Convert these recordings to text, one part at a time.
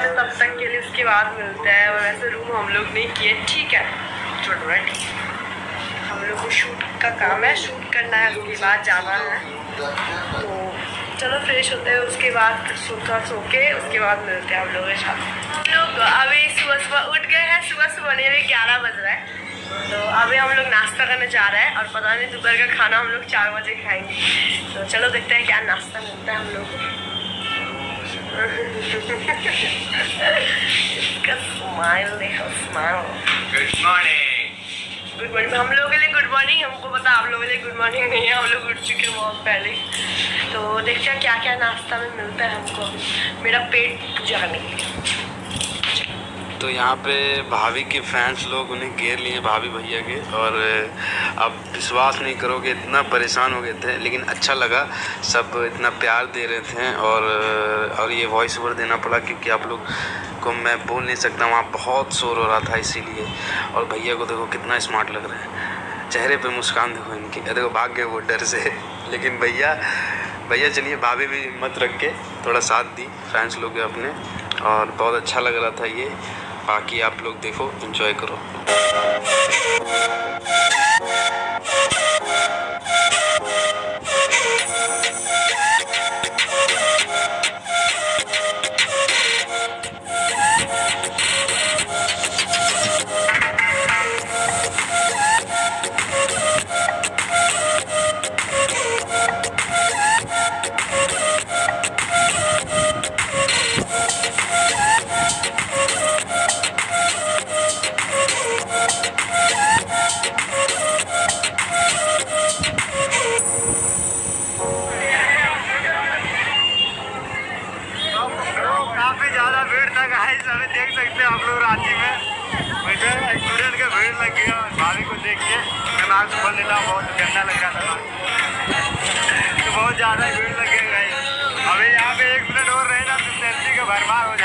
जाते तब तक के लिए उसके बाद मिलते हैं और वैसे रूम हम लोग नहीं किए। ठीक है। है ठीक हम लोग को शूट का काम है। शूट करना है, उसके बाद जाना है। तो चलो फ्रेश होते हैं, उसके बाद सोता सो के उसके बाद मिलते हैं हम लोग हम लोग अभी सुबह सुबह उठ गए हैं। सुबह सुबह नहीं, अभी ग्यारह बज रहा है। तो अभी हम लोग नाश्ता करने जा रहे हैं और पता नहीं दोपहर का खाना हम लोग चार बजे खाएँगे। तो चलो, देखते हैं क्या नाश्ता मिलता है हम लोग को। इसका देखो smile good morning good morning हम लोगों के लिए गुड मॉर्निंग हमको पता आप लोगों के लिए गुड मॉर्निंग नहीं है। हम लोग उठ चुके हैं बहुत पहले तो देखते हैं क्या क्या नाश्ता में मिलता है हमको। मेरा पेट पूजा करने के लिए तो यहाँ पे भाभी के फैंस लोग उन्हें घेर लिए भाभी भैया के, और अब विश्वास नहीं करोगे, इतना परेशान हो गए थे, लेकिन अच्छा लगा, सब इतना प्यार दे रहे थे, और और ये वॉइस ओवर देना पड़ा क्योंकि आप लोग को मैं बोल नहीं सकता, वहाँ बहुत शोर हो रहा था इसीलिए, और भैया को देखो कितना स्मार्ट लग रहा है। चेहरे पे मुस्कान देखो इनकी देखो भाग गए वो डर से, लेकिन भैया भैया चलिए भाभी भी हिम्मत रख के, थोड़ा साथ दी फैंस लोग अपने, और बहुत अच्छा लग रहा था ये बाकी आप लोग देखो एंजॉय करो। ज़्यादा भीड़ था गाइस अभी देख सकते हैं आप लोग रांची में। वैसे स्टूडेंट का भीड़ लग गया, भाभी को देख के। मैं मास्क खोल लेता बहुत गंदा लग रहा था। तो बहुत ज़्यादा भीड़ लग गई गाइस अभी यहाँ पे एक मिनट और रहे ना तो सेल्फी का भरमार हो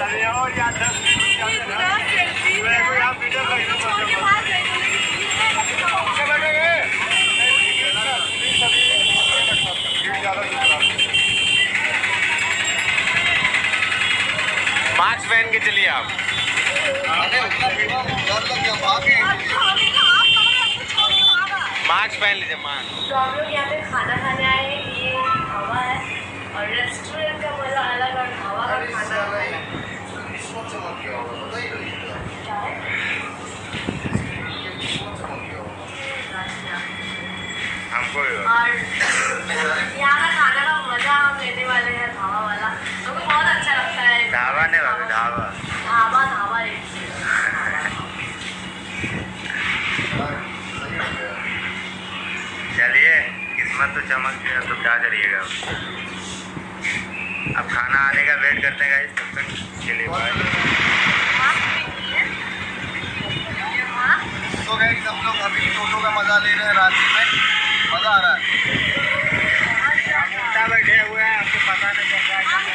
मास्क पहन के चलिए आप। मास्क पहन लीजिए मास्क तो हम लोग यहाँ पे खाना खाने आए हैं, ये ढाबा है। और रेस्टोरेंट का मज़ा अलग और ढाबा का खाना। हमको और यहाँ का खाना का मज़ा हम लेने वाले हैं ढाबा वाला बहुत अच्छा लगता है ढाबा ढाबा ढाबा ढाबा चलिए, किस्मत तो चमक गया तो क्या करिएगा? अब खाना आने का वेट करते हैं गाइस तब तक चलिए बाय तो गए सब लोग अभी टोटो का मज़ा ले रहे हैं रांची में। मज़ा आ रहा है। बैठे हुए हैं आपको पता नहीं चल रहा है कि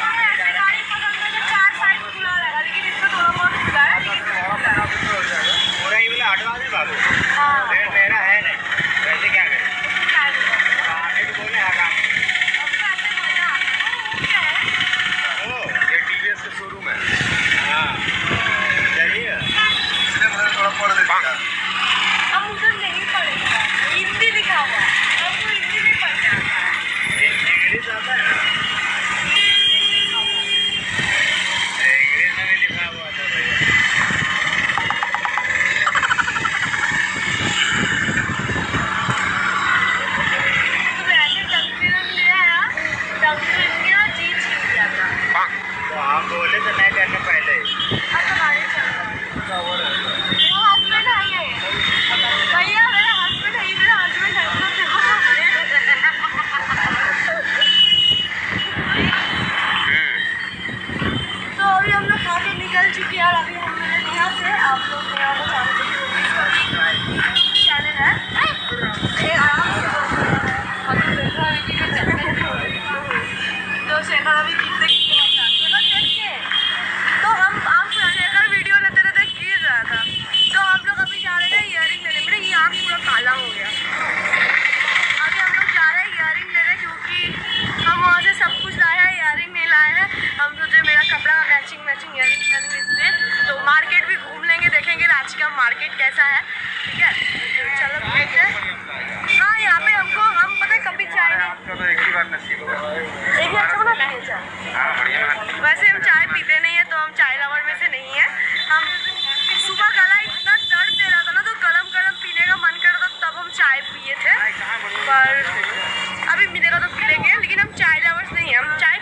मैचिंग ईयर इसलिए तो मार्केट भी घूम लेंगे देखेंगे रांची का मार्केट कैसा है। ठीक है? चलो हाँ? यहाँ पे हमको हम पता कभी चाय हाँ, वैसे हम चाय पीते नहीं है तो हम चाय लवर में से नहीं है। हम सुबह गला इतना दर्द दे रहा था ना तो गरम गरम पीने का मन कर रहा था तब हम चाय पिए थे। पर अभी मिलेगा तो पी लेंगे लेकिन हम चाय लवर्स नहीं है। हम चाय